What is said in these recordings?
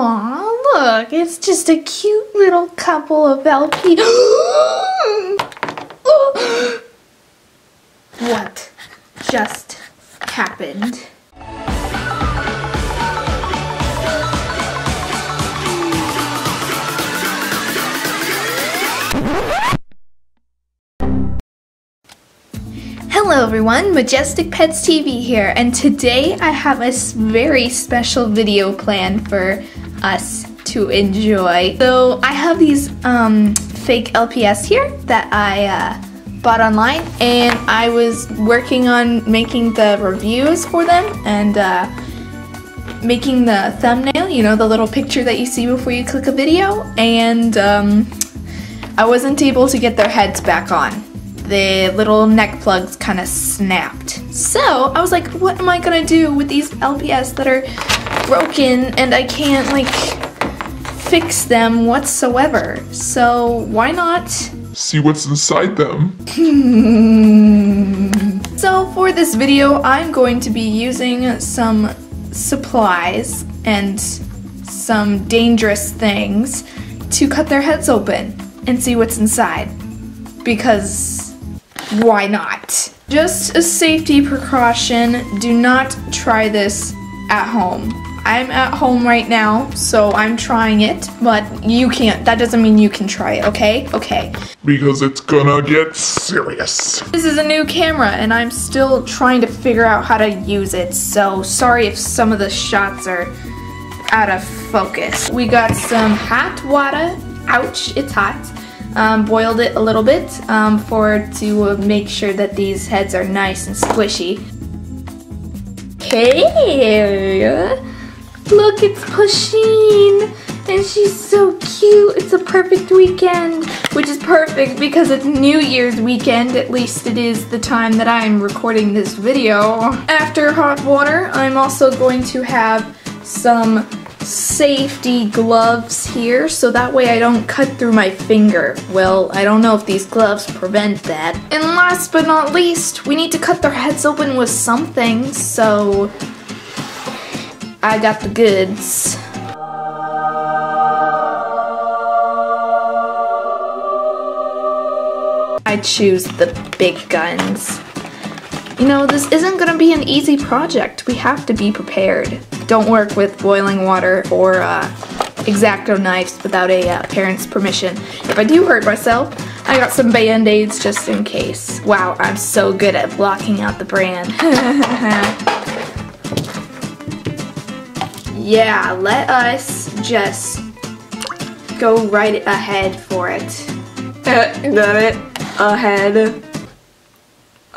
Aw, look, it's just a cute little couple of LP. what just happened? Hello everyone, Majestic Pets TV here, and today I have a very special video planned for us to enjoy. So I have these um, fake LPS here that I uh, bought online, and I was working on making the reviews for them and uh, making the thumbnail, you know, the little picture that you see before you click a video, and um, I wasn't able to get their heads back on the little neck plugs kind of snapped. So I was like, what am I gonna do with these LPS that are broken and I can't like fix them whatsoever? So why not see what's inside them? so for this video, I'm going to be using some supplies and some dangerous things to cut their heads open and see what's inside because why not? Just a safety precaution, do not try this at home. I'm at home right now, so I'm trying it, but you can't. That doesn't mean you can try it, okay? Okay. Because it's gonna get serious. This is a new camera, and I'm still trying to figure out how to use it, so sorry if some of the shots are out of focus. We got some hot water. Ouch, it's hot um, boiled it a little bit um, for to make sure that these heads are nice and squishy. Hey, look, it's Pusheen, and she's so cute. It's a perfect weekend, which is perfect because it's New Year's weekend. At least it is the time that I'm recording this video. After hot water, I'm also going to have some safety gloves here so that way I don't cut through my finger. Well, I don't know if these gloves prevent that. And last but not least, we need to cut their heads open with something, so I got the goods. I choose the big guns. You know, this isn't gonna be an easy project. We have to be prepared. Don't work with boiling water or uh, X-Acto knives without a uh, parent's permission. If I do hurt myself, I got some band-aids just in case. Wow, I'm so good at blocking out the brand. yeah, let us just go right ahead for it. got it? Ahead.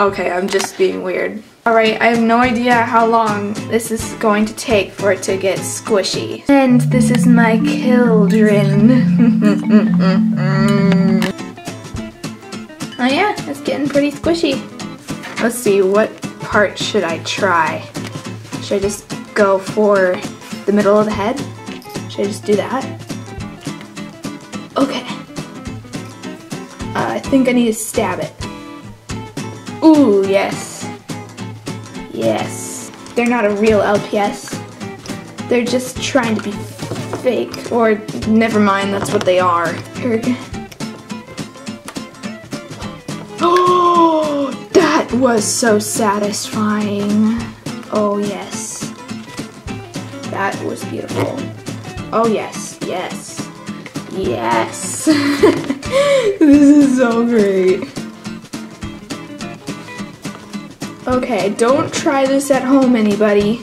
Okay, I'm just being weird. Alright, I have no idea how long this is going to take for it to get squishy. And this is my children. oh yeah, it's getting pretty squishy. Let's see, what part should I try? Should I just go for the middle of the head? Should I just do that? Okay. Uh, I think I need to stab it. Ooh, yes. Yes. They're not a real LPS. They're just trying to be fake. Or, never mind, that's what they are. Oh, that was so satisfying. Oh, yes. That was beautiful. Oh, yes, yes, yes. this is so great. Okay, don't try this at home, anybody.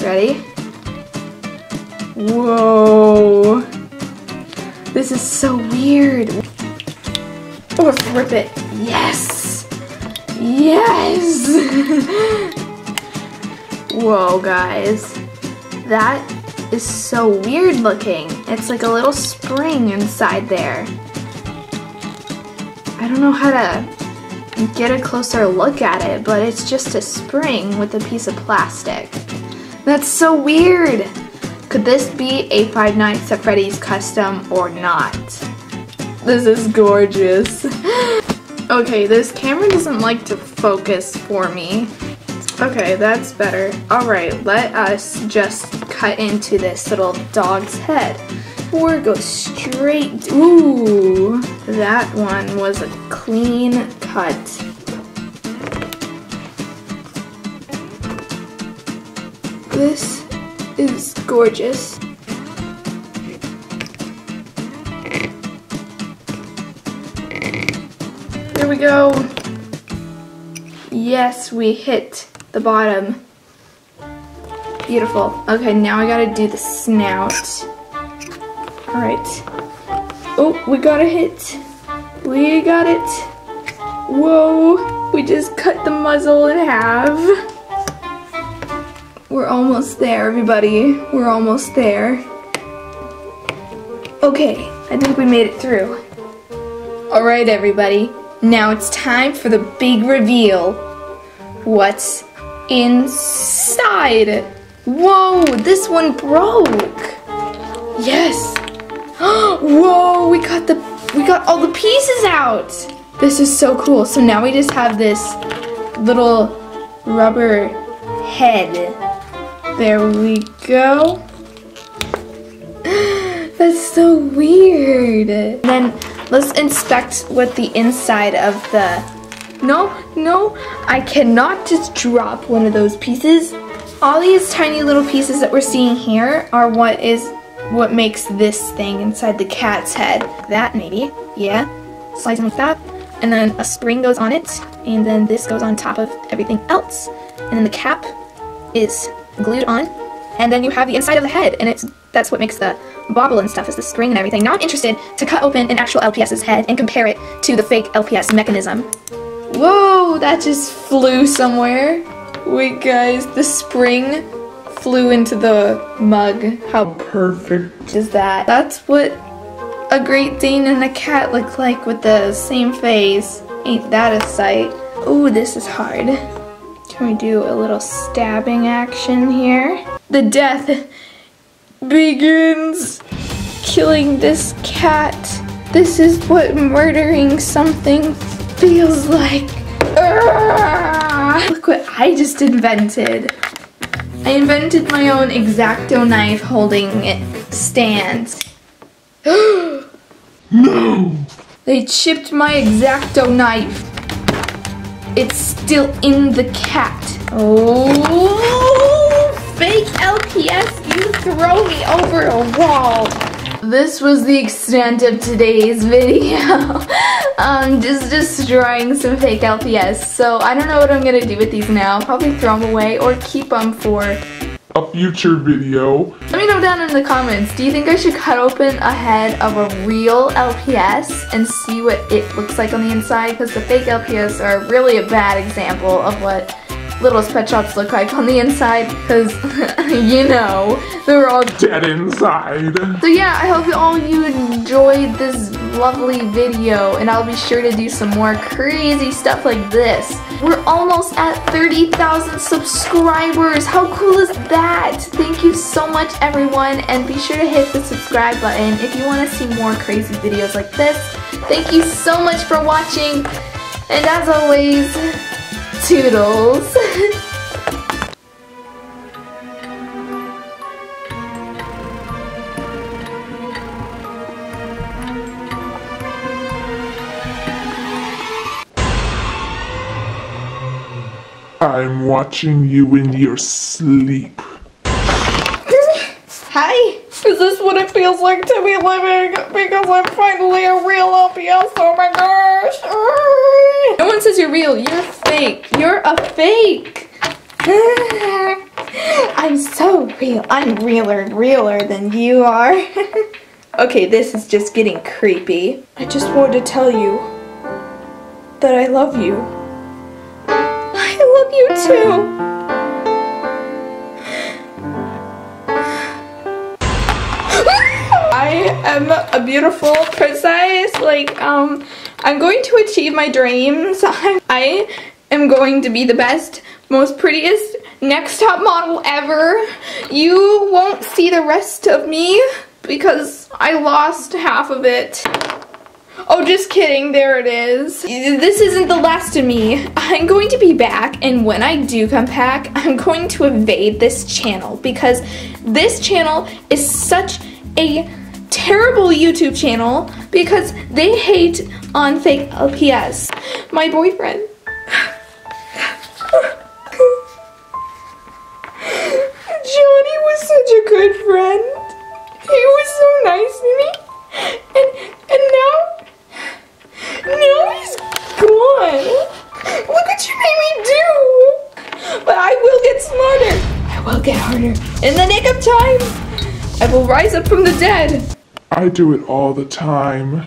Ready? Whoa. This is so weird. Oh, rip it. Yes. Yes. Whoa, guys. That is so weird looking. It's like a little spring inside there. I don't know how to get a closer look at it, but it's just a spring with a piece of plastic. That's so weird! Could this be a Five Nights at Freddy's custom or not? This is gorgeous. okay, this camera doesn't like to focus for me. Okay, that's better. Alright, let us just cut into this little dog's head. Or go straight. Ooh, that one was a clean cut. This is gorgeous. There we go. Yes, we hit the bottom. Beautiful. Okay, now I gotta do the snout. Alright. Oh, we got a hit. We got it. Whoa, we just cut the muzzle in half. We're almost there, everybody. We're almost there. Okay, I think we made it through. Alright, everybody. Now it's time for the big reveal. What's inside? Whoa, this one broke. Yes. Whoa, we got the we got all the pieces out. This is so cool. So now we just have this little rubber head. There we go. That's so weird. Then let's inspect what the inside of the... No, no, I cannot just drop one of those pieces. All these tiny little pieces that we're seeing here are what is what makes this thing inside the cat's head. That maybe, yeah. Slides in like that. And then a spring goes on it, and then this goes on top of everything else. And then the cap is glued on, and then you have the inside of the head, and it's that's what makes the bobble and stuff is the spring and everything. I'm interested to cut open an actual LPS's head and compare it to the fake LPS mechanism. Whoa, that just flew somewhere. Wait guys, the spring flew into the mug. How Perfect. is that? That's what a Great Dane and a cat look like with the same face. Ain't that a sight? Ooh, this is hard. Can we do a little stabbing action here? The death begins killing this cat. This is what murdering something feels like. Look what I just invented. I invented my own X-Acto knife holding it stand. No! They chipped my X-Acto knife. It's still in the cat. Oh, fake LPS, you throw me over a wall. This was the extent of today's video. um, just destroying some fake LPS. So I don't know what I'm gonna do with these now. Probably throw them away or keep them for A future video. let me know down in the comments, do you think I should cut open a head of a real LPS and see what it looks like on the inside? Because the fake LPS are really a bad example of what Littlest Pet Shops look like on the inside. Because, you know, they're all... Dead inside. So yeah, I hope all you enjoyed this lovely video and I'll be sure to do some more crazy stuff like this. We're almost at 30,000 subscribers. How cool is that? Thank you so much everyone and be sure to hit the subscribe button if you want to see more crazy videos like this. Thank you so much for watching and as always, toodles. I'm watching you in your sleep. Hi. Is this what it feels like to be living? Because I'm finally a real LPS. Oh my gosh. No one says you're real. You're fake. You're a fake. I'm so real. I'm realer, realer than you are. okay, this is just getting creepy. I just wanted to tell you that I love you. I love you too. I am a beautiful princess. Like, um, I'm going to achieve my dreams. I am going to be the best, most prettiest, next top model ever. You won't see the rest of me because I lost half of it. Oh, just kidding. There it is. This isn't the last of me. I'm going to be back, and when I do come back, I'm going to evade this channel because this channel is such a terrible YouTube channel because they hate on fake LPS. My boyfriend. Rise up from the dead. I do it all the time.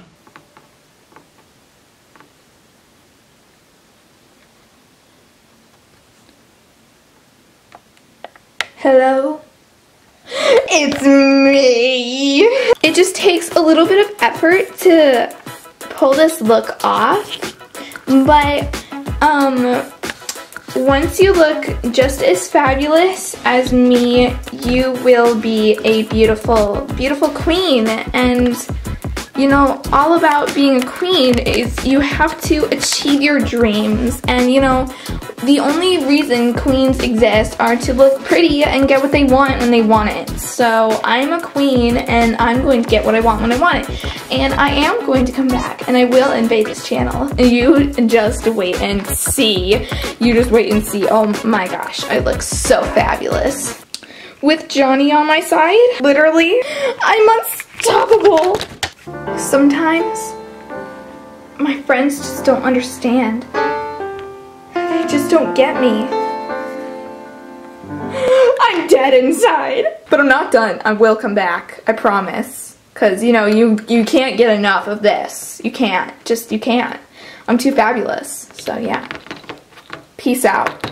Hello? It's me! It just takes a little bit of effort to pull this look off, but um, once you look just as fabulous as me, you will be a beautiful, beautiful queen. And you know, all about being a queen is you have to achieve your dreams. And you know, the only reason queens exist are to look pretty and get what they want when they want it. So I'm a queen and I'm going to get what I want when I want it. And I am going to come back and I will invade this channel. You just wait and see. You just wait and see. Oh my gosh, I look so fabulous. With Johnny on my side, literally, I'm unstoppable. Sometimes, my friends just don't understand. Just don't get me. I'm dead inside. But I'm not done. I will come back. I promise. Cause you know, you you can't get enough of this. You can't. Just you can't. I'm too fabulous. So yeah. Peace out.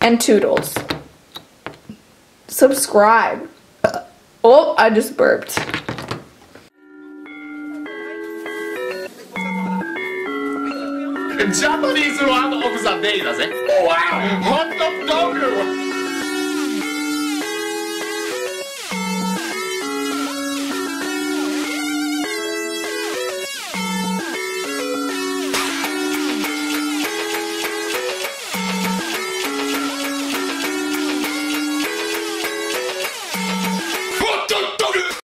And toodles. Subscribe. Uh, oh, I just burped. ジャパニーズワードオブザデイだぜ。おい、ホットドッグ